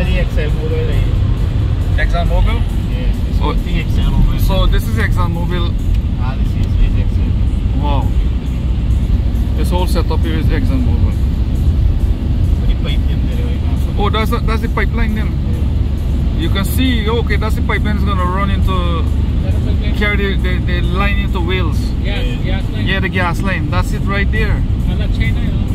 Any Exxon Mobil? Exxon Mobil? Yes, it's Oh. the ExxonMobil. So this is Exxon Mobil. ah, this is with Exxon. Wow. This whole setup here is Exxon Mobil. Oh, that's a, that's the pipeline then. You can see. Okay, that's the pipeline is gonna run into carry the, the, the line into Wales. Yes, gas line. Yeah, the gas line. That's it right there. China,